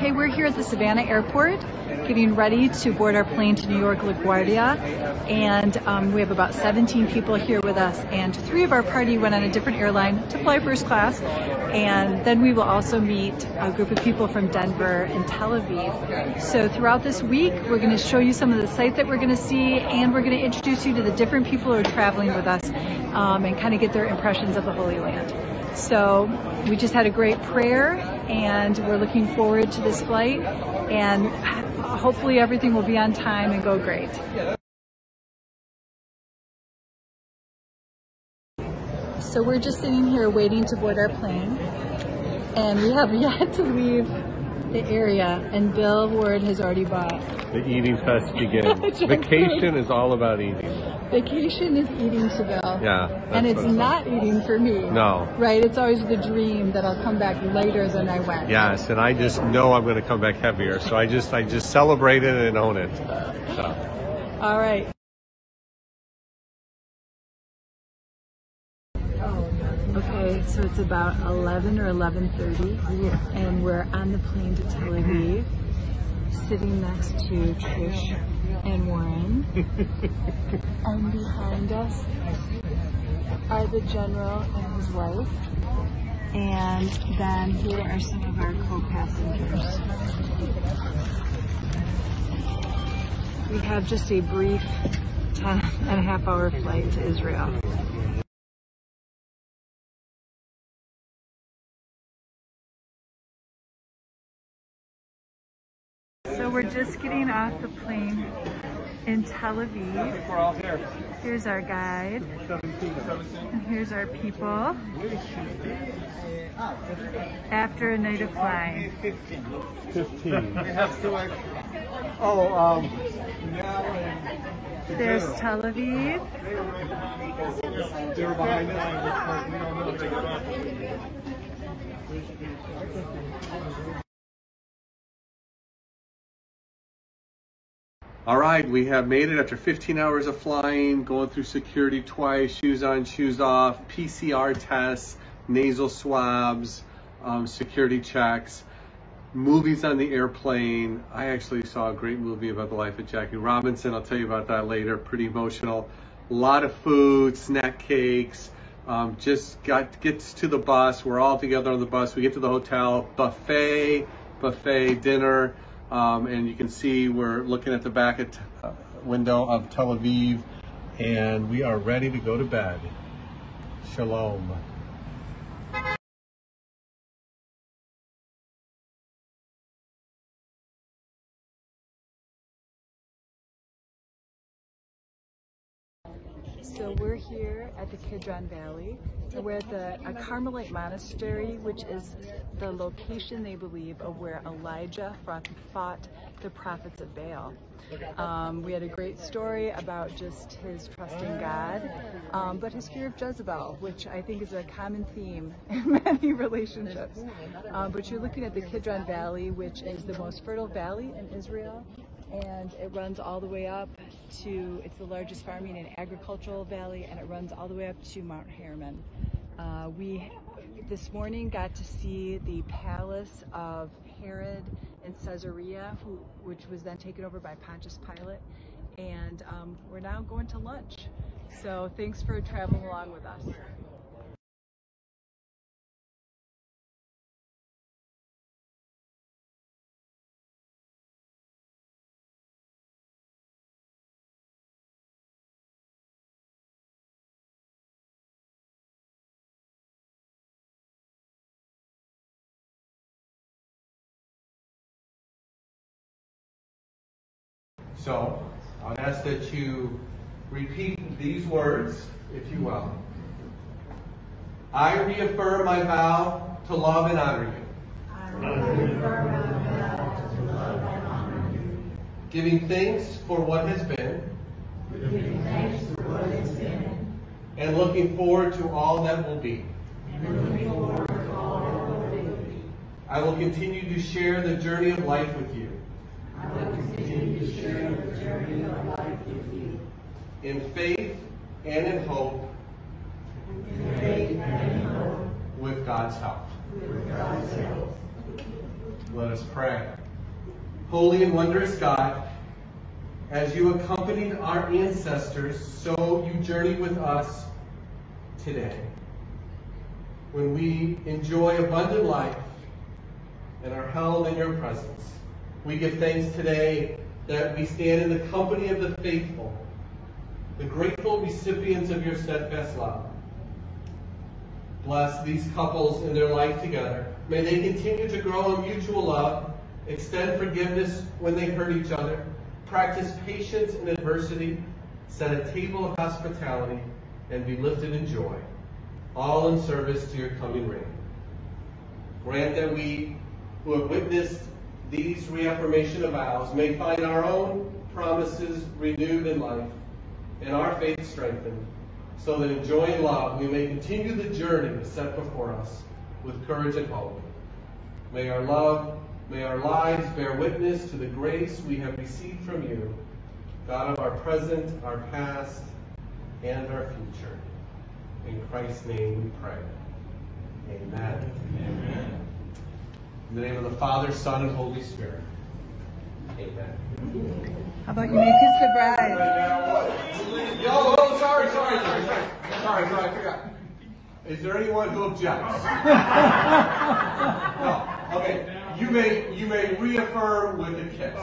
Okay, we're here at the Savannah Airport getting ready to board our plane to New York LaGuardia. And um, we have about 17 people here with us. And three of our party went on a different airline to fly first class. And then we will also meet a group of people from Denver and Tel Aviv. So throughout this week, we're going to show you some of the sites that we're going to see. And we're going to introduce you to the different people who are traveling with us um, and kind of get their impressions of the Holy Land. So we just had a great prayer and we're looking forward to this flight and hopefully everything will be on time and go great. So we're just sitting here waiting to board our plane and we have yet to leave the area and Bill Ward has already bought. The eating fest begins. Vacation is all about eating. Vacation is eating to Bill. Yeah. And it's not eating for me. No. Right? It's always the dream that I'll come back lighter than I went. Yes, and I just know I'm going to come back heavier, so I just I just celebrate it and own it. So. All right. Okay, so it's about 11 or 11.30 and we're on the plane to Tel Aviv sitting next to Trish and Warren. and behind us are the general and his wife. And then here are some of our co-passengers. We have just a brief 10 and a half hour flight to Israel. We're just getting off the plane in Tel Aviv. We're all here. Here's our guide. And here's our people. After a night of flying. 15. Oh, um, There's Tel Aviv. they're behind. All right, we have made it after 15 hours of flying, going through security twice, shoes on, shoes off, PCR tests, nasal swabs, um, security checks, movies on the airplane. I actually saw a great movie about the life of Jackie Robinson. I'll tell you about that later. Pretty emotional. A lot of food, snack cakes. Um, just got gets to the bus. We're all together on the bus. We get to the hotel buffet, buffet dinner. Um, and you can see we're looking at the back at, uh, window of Tel Aviv, and we are ready to go to bed. Shalom. Here at the Kidron Valley. We're at the a Carmelite monastery, which is the location they believe of where Elijah fought, fought the prophets of Baal. Um, we had a great story about just his trust in God, um, but his fear of Jezebel, which I think is a common theme in many relationships. Um, but you're looking at the Kidron Valley, which is the most fertile valley in Israel and it runs all the way up to it's the largest farming and agricultural valley and it runs all the way up to mount hermon uh, we this morning got to see the palace of herod in caesarea who, which was then taken over by pontius pilate and um, we're now going to lunch. So thanks for traveling along with us So I'll ask that you repeat these words, if you will. I reaffirm my vow to love and honor you. Giving thanks for what has been. And looking forward to all that will be. I will continue to share the journey of life with you. In faith and in hope. With God's help. Let us pray. Holy and wondrous God, as you accompanied our ancestors, so you journey with us today. When we enjoy abundant life and are held in your presence, we give thanks today that we stand in the company of the faithful, the grateful recipients of your steadfast love. Bless these couples in their life together. May they continue to grow in mutual love, extend forgiveness when they hurt each other, practice patience in adversity, set a table of hospitality, and be lifted in joy, all in service to your coming reign. Grant that we who have witnessed these reaffirmation of vows may find our own promises renewed in life and our faith strengthened, so that in joy and love we may continue the journey set before us with courage and hope. May our love, may our lives bear witness to the grace we have received from you, God of our present, our past, and our future. In Christ's name we pray. Amen. Amen. In the name of the Father, Son, and Holy Spirit. Amen. How about you make us the bride? Yo, oh, sorry, sorry, sorry, sorry. Sorry, sorry, I forgot. Is there anyone who objects? no. Okay. You may you may reaffirm with a kiss.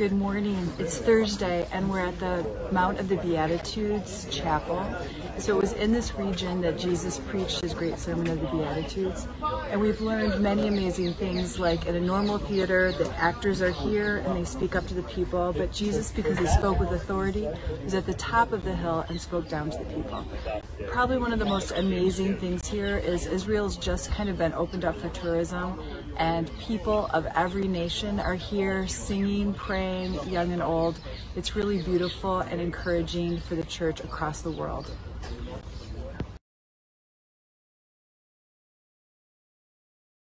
Good morning. It's Thursday, and we're at the Mount of the Beatitudes Chapel. So it was in this region that Jesus preached his great sermon of the Beatitudes. And we've learned many amazing things, like in a normal theater, the actors are here and they speak up to the people, but Jesus, because he spoke with authority, was at the top of the hill and spoke down to the people. Probably one of the most amazing things here is Israel's just kind of been opened up for tourism and people of every nation are here singing, praying, young and old. It's really beautiful and encouraging for the church across the world.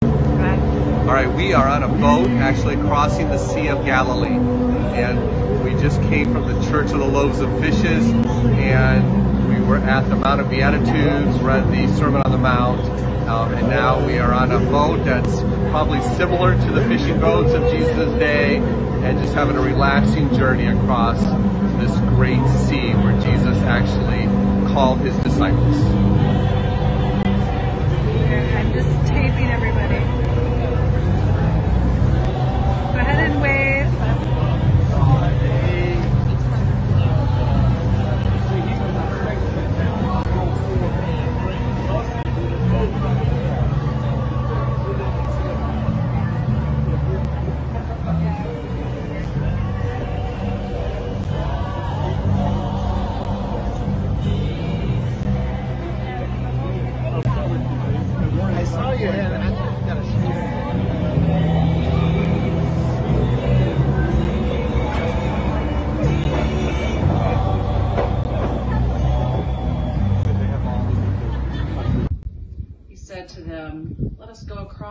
All right, we are on a boat actually crossing the Sea of Galilee. And we just came from the Church of the Loaves of Fishes and we were at the Mount of Beatitudes, read the Sermon on the Mount, um, and now we are on a boat that's probably similar to the fishing boats of Jesus' day and just having a relaxing journey across this great sea where Jesus actually called his disciples. I'm just taping everybody.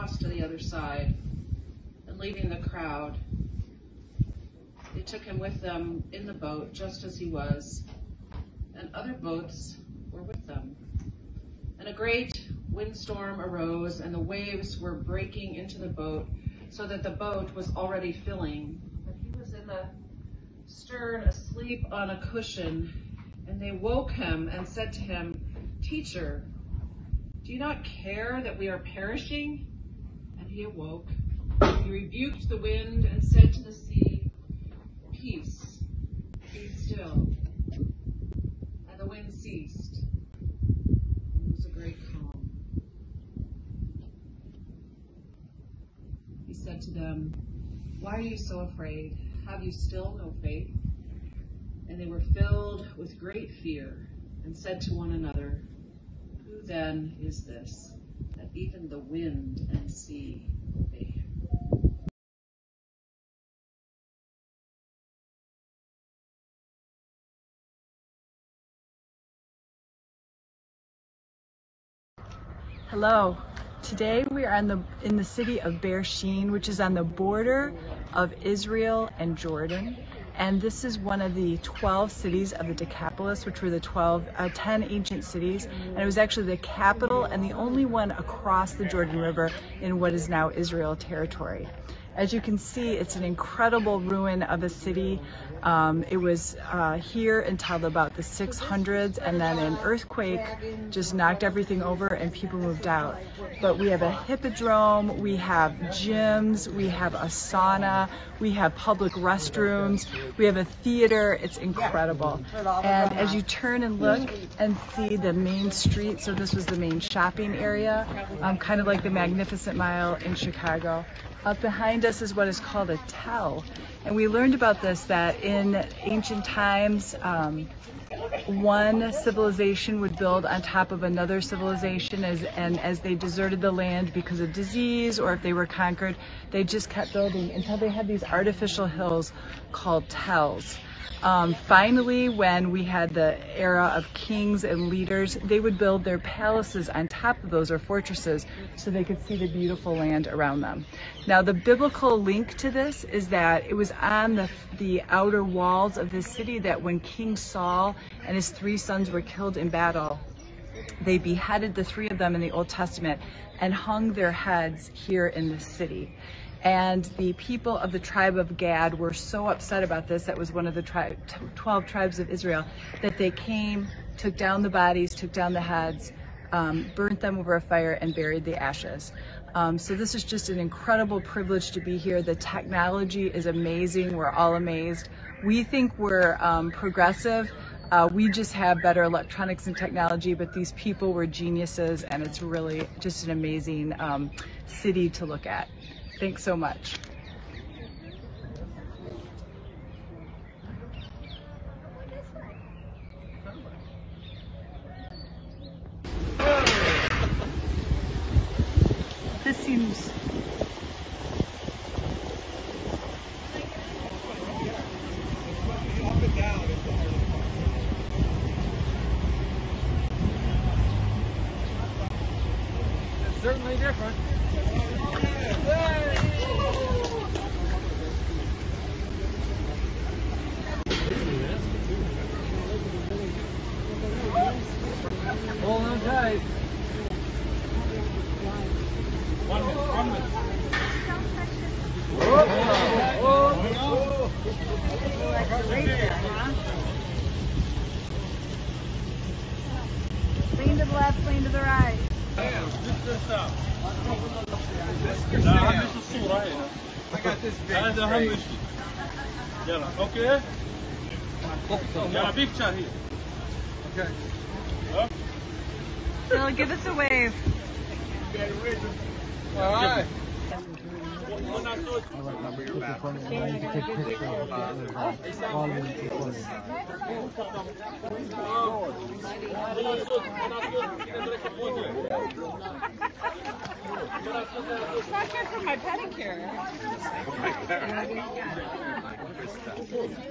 Across to the other side. And leaving the crowd, they took him with them in the boat just as he was. and other boats were with them. And a great windstorm arose, and the waves were breaking into the boat, so that the boat was already filling. But he was in the stern, asleep on a cushion, and they woke him and said to him, Teacher, do you not care that we are perishing? He awoke. He rebuked the wind and said to the sea, Peace, be still. And the wind ceased. It was a great calm. He said to them, Why are you so afraid? Have you still no faith? And they were filled with great fear and said to one another, Who then is this, even the wind and sea obey him? Hello. Today we are on the in the city of Beit She'an, which is on the border of Israel and Jordan. And this is one of the 12 cities of the Decapolis, which were the 12, uh, 10 ancient cities. And it was actually the capital and the only one across the Jordan River in what is now Israel territory. As you can see, it's an incredible ruin of a city. Um, it was uh, here until about the 600s, and then an earthquake just knocked everything over and people moved out. But we have a hippodrome, we have gyms, we have a sauna, we have public restrooms, we have a theater. It's incredible. And as you turn and look and see the main street, so this was the main shopping area, um, kind of like the Magnificent Mile in Chicago. Up behind us is what is called a tell. And we learned about this that in ancient times, um, one civilization would build on top of another civilization as, and as they deserted the land because of disease or if they were conquered, they just kept building until they had these artificial hills called tells. Um, finally, when we had the era of kings and leaders, they would build their palaces on top of those or fortresses so they could see the beautiful land around them. Now, the biblical link to this is that it was on the, the outer walls of the city that when King Saul and his three sons were killed in battle, they beheaded the three of them in the Old Testament and hung their heads here in the city. And the people of the tribe of Gad were so upset about this, that was one of the tri- 12 tribes of Israel, that they came, took down the bodies, took down the heads, um, burnt them over a fire, and buried the ashes. Um, so this is just an incredible privilege to be here. The technology is amazing. We're all amazed. We think we're um, progressive. Uh, we just have better electronics and technology, but these people were geniuses, and it's really just an amazing um, city to look at. Thanks so much. Lean to the left, lean to the right. لا اهم شيء الصورة هنا. هذا اهم شيء. يلا اوكي. يلا بيكتشر هي. Phil, give us a wave. All right.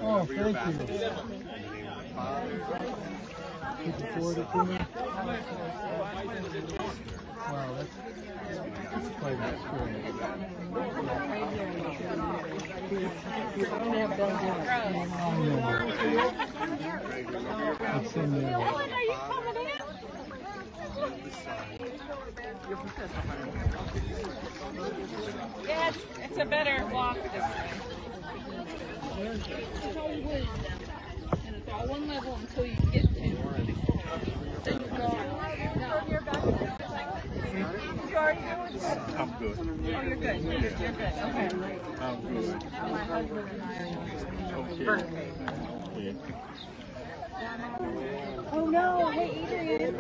Oh, thank you. Forward to? Wow, that's, that's quite an. I know. It's in there. Yeah, it's, it's a better walk this way. And it's all one level until you get to. Then you go on. You're back. You already doing I'm good. Oh, you're good. You're good. You're good. Okay. I'm good. My husband and I are Okay. birthday. Yeah. Oh no! Hey, Adrian.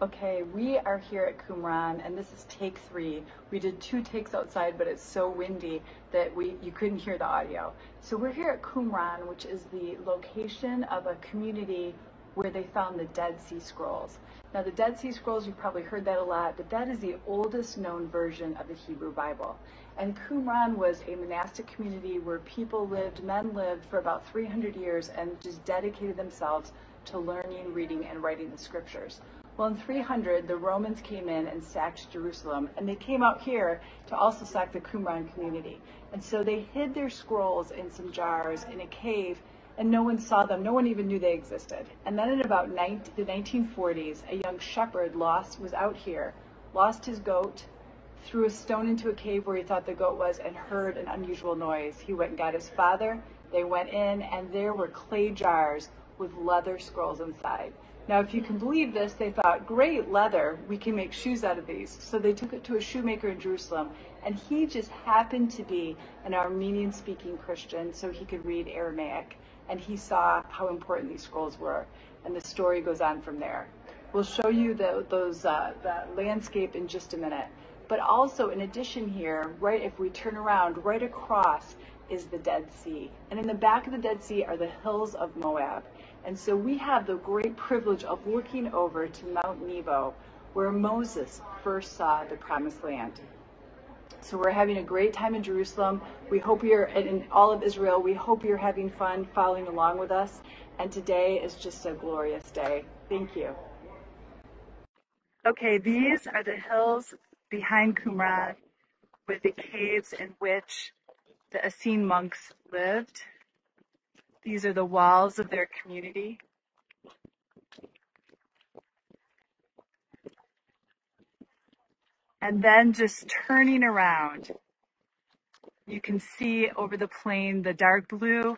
Okay, we are here at Qumran, and this is take three. We did two takes outside, but it's so windy that we you couldn't hear the audio. So we're here at Qumran, which is the location of a community where they found the Dead Sea Scrolls. Now, the Dead Sea Scrolls, you've probably heard that a lot, but that is the oldest known version of the Hebrew Bible. And Qumran was a monastic community where people lived, men lived for about 300 years and just dedicated themselves to learning, reading, and writing the scriptures. Well, in 300, the Romans came in and sacked Jerusalem, and they came out here to also sack the Qumran community. And so they hid their scrolls in some jars in a cave, and no one saw them. No one even knew they existed. And then in about 19, the 1940s, a young shepherd lost was out here, lost his goat, threw a stone into a cave where he thought the goat was, and heard an unusual noise. He went and got his father. They went in, and there were clay jars with leather scrolls inside. Now, if you can believe this, they thought, great leather, we can make shoes out of these. So they took it to a shoemaker in Jerusalem, and he just happened to be an Armenian speaking Christian, so he could read Aramaic. And he saw how important these scrolls were. And the story goes on from there. We'll show you the, those, uh, the landscape in just a minute. But also, in addition, here, right, if we turn around, right across is the Dead Sea. And in the back of the Dead Sea are the hills of Moab. And so we have the great privilege of looking over to Mount Nebo, where Moses first saw the promised land. So we're having a great time in Jerusalem. We hope you're in all of Israel. We hope you're having fun following along with us. And today is just a glorious day. Thank you. Okay, these are the hills behind Qumran with the caves in which the Essene monks lived. These are the walls of their community. And then just turning around, you can see over the plain the dark blue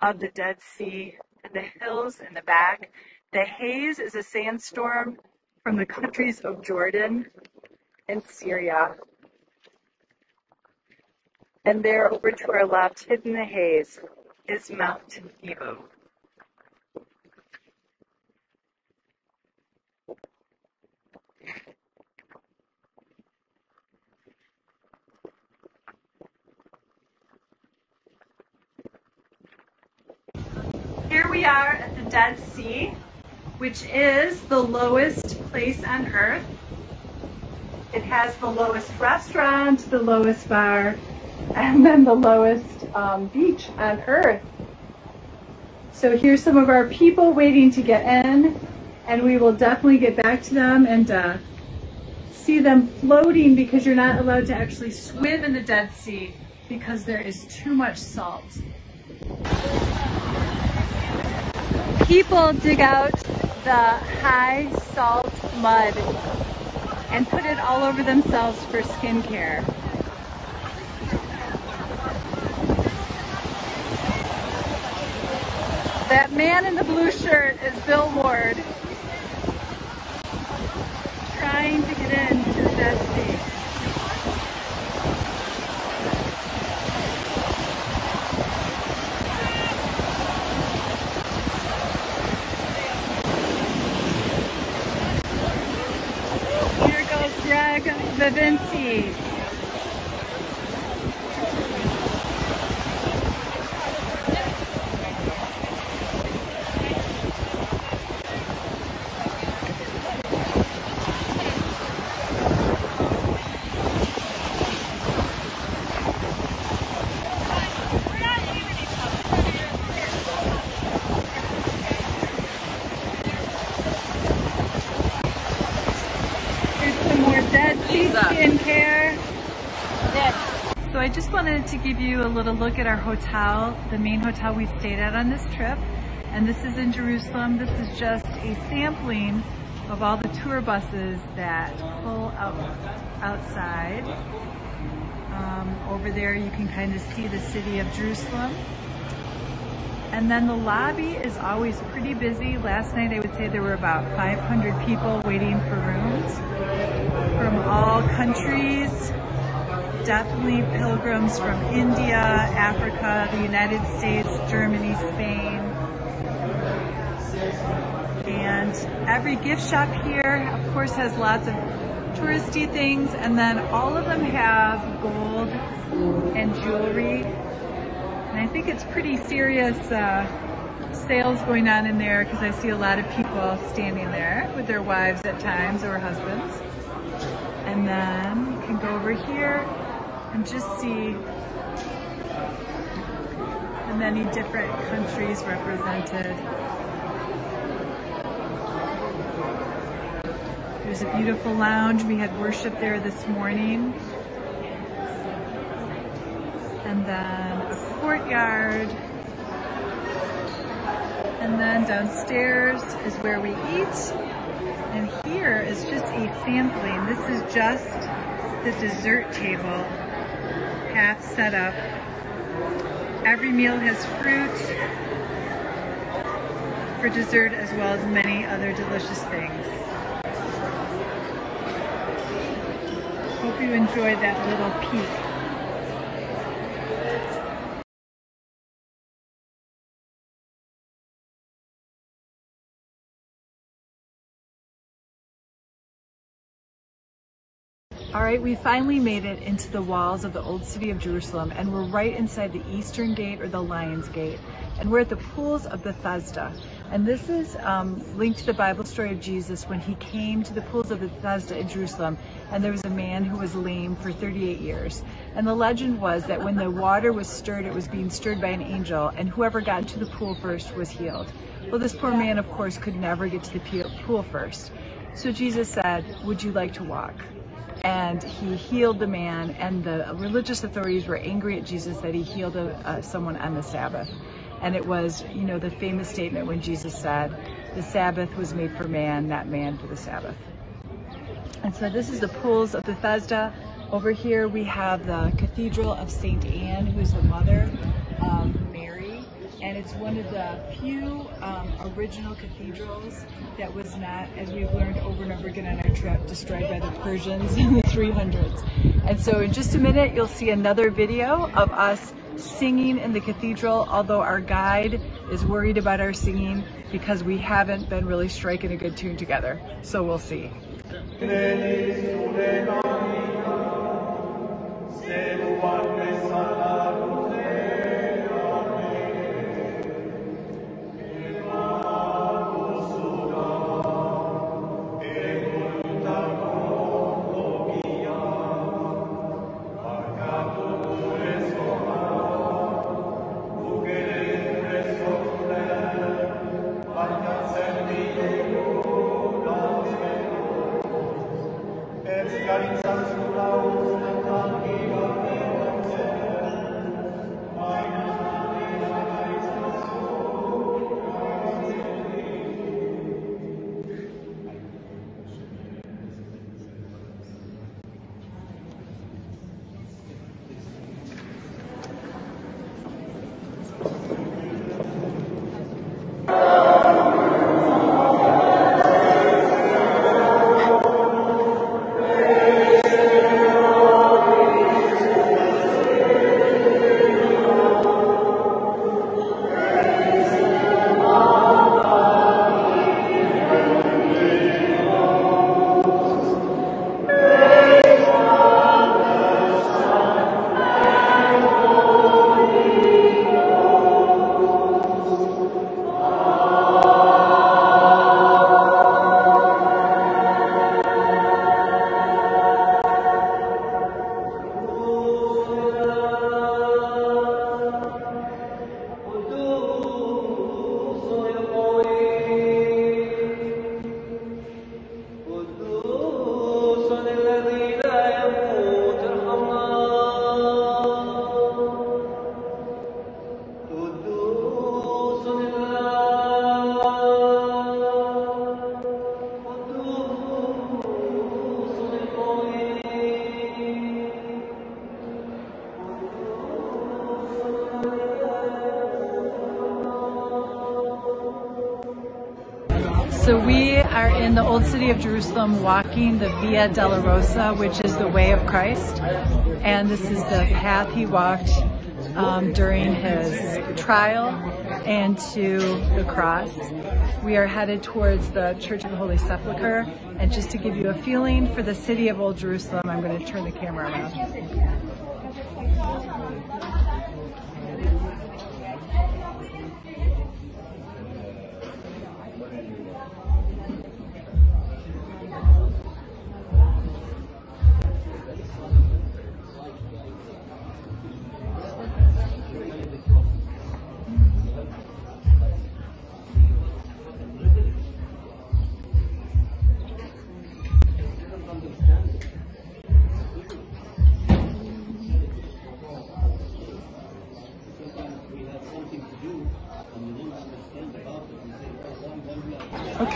of the Dead Sea and the hills in the back. The haze is a sandstorm from the countries of Jordan and Syria. And there over to our left, hidden in the haze, is Mount Nebo. Here we are at the Dead Sea, which is the lowest place on earth. It has the lowest restaurant, the lowest bar, and then the lowest um, beach on earth. So here's some of our people waiting to get in, and we will definitely get back to them and uh, see them floating because you're not allowed to actually swim in the Dead Sea because there is too much salt. People dig out the high salt mud and put it all over themselves for skincare. That man in the blue shirt is Bill Ward trying to get into the Dead Sea. Here goes Greg Vivinci. To give you a little look at our hotel, the main hotel we stayed at on this trip. And this is in Jerusalem. This is just a sampling of all the tour buses that pull out outside. Um, over there you can kind of see the city of Jerusalem. And then the lobby is always pretty busy. Last night I would say there were about 500 people waiting for rooms from all countries. Definitely pilgrims from India, Africa, the United States, Germany, Spain. And every gift shop here, of course, has lots of touristy things. And then all of them have gold and jewelry and I think it's pretty serious uh, sales going on in there because I see a lot of people standing there with their wives at times or husbands. And then you can go over here and just see the many different countries represented. There's a beautiful lounge. We had worship there this morning. And then a courtyard. And then downstairs is where we eat. And here is just a sampling. This is just the dessert table, half set up. Every meal has fruit for dessert as well as many other delicious things. Hope you enjoyed that little peek. Right, we finally made it into the walls of the old city of Jerusalem and we're right inside the eastern gate or the lion's gate. And we're at the pools of Bethesda. And this is um, linked to the Bible story of Jesus when he came to the pools of Bethesda in Jerusalem and there was a man who was lame for 38 years. And the legend was that when the water was stirred, it was being stirred by an angel and whoever got into the pool first was healed. Well, this poor man, of course, could never get to the pool first. So Jesus said, would you like to walk? And he healed the man and the religious authorities were angry at jesus that he healed a, uh, someone on the sabbath. And it was you know the famous statement when jesus said the sabbath was made for man not man for the sabbath. And so this is the pools of bethesda. Over here we have the cathedral of saint anne who's the mother of and it's one of the few um, original cathedrals that was not, as we've learned over and over again on our trip, destroyed by the Persians in the 300s. And so in just a minute, you'll see another video of us singing in the cathedral, although our guide is worried about our singing because we haven't been really striking a good tune together. So we'll see. City of Jerusalem walking the Via Dolorosa, which is the way of Christ. And this is the path he walked um, during his trial and to the cross. We are headed towards the Church of the Holy Sepulchre. And just to give you a feeling for the city of Old Jerusalem, I'm going to turn the camera around.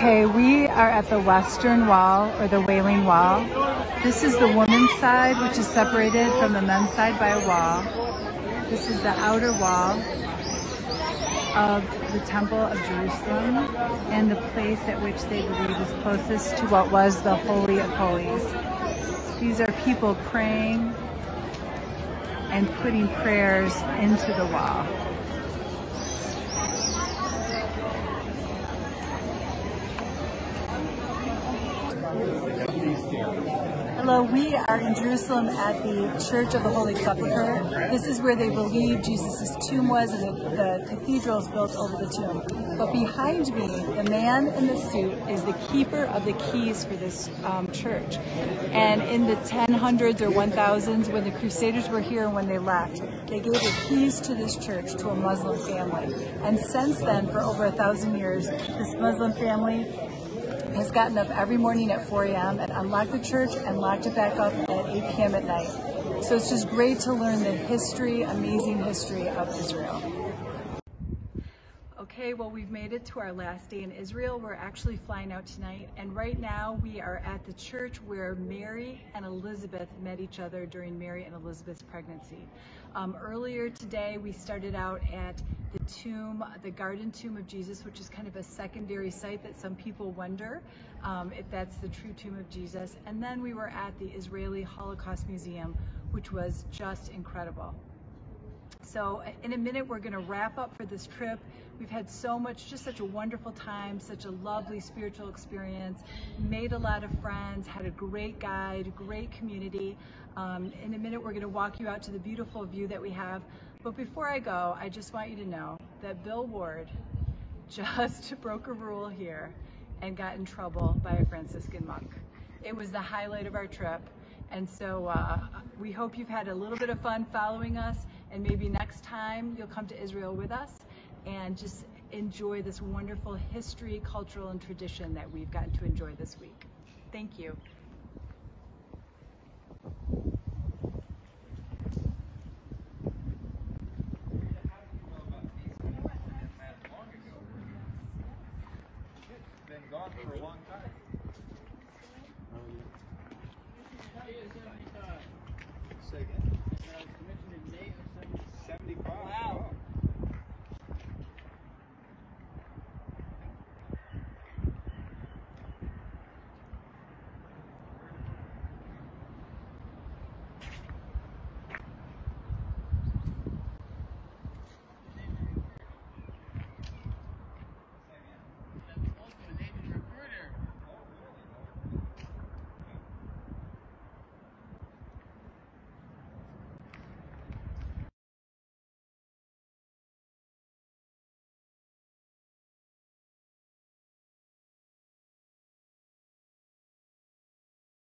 Okay, we are at the western wall or the Wailing Wall. This is the woman's side, which is separated from the men's side by a wall. This is the outer wall of the Temple of Jerusalem and the place at which they believe is closest to what was the Holy of Holies. These are people praying and putting prayers into the wall. Hello, we are in Jerusalem at the Church of the Holy Sepulchre. This is where they believe Jesus' tomb was and the, the cathedral is built over the tomb. But behind me, the man in the suit is the keeper of the keys for this um, church. And in the 1000s or 1000s, when the Crusaders were here and when they left, they gave the keys to this church to a Muslim family. And since then, for over a thousand years, this Muslim family has gotten up every morning at 4 a.m. and unlocked the church and locked it back up at 8 p.m. at night. So it's just great to learn the history, amazing history of Israel. Okay, well, we've made it to our last day in Israel. We're actually flying out tonight, and right now we are at the church where Mary and Elizabeth met each other during Mary and Elizabeth's pregnancy. Um, earlier today, we started out at the tomb, the garden tomb of Jesus, which is kind of a secondary site that some people wonder um, if that's the true tomb of Jesus. And then we were at the Israeli Holocaust Museum, which was just incredible. So in a minute, we're going to wrap up for this trip. We've had so much, just such a wonderful time, such a lovely spiritual experience, made a lot of friends, had a great guide, great community. Um, in a minute, we're going to walk you out to the beautiful view that we have. But before I go, I just want you to know that Bill Ward just broke a rule here and got in trouble by a Franciscan monk. It was the highlight of our trip. And so uh, we hope you've had a little bit of fun following us and maybe next time you'll come to Israel with us and just enjoy this wonderful history, cultural, and tradition that we've gotten to enjoy this week. Thank you.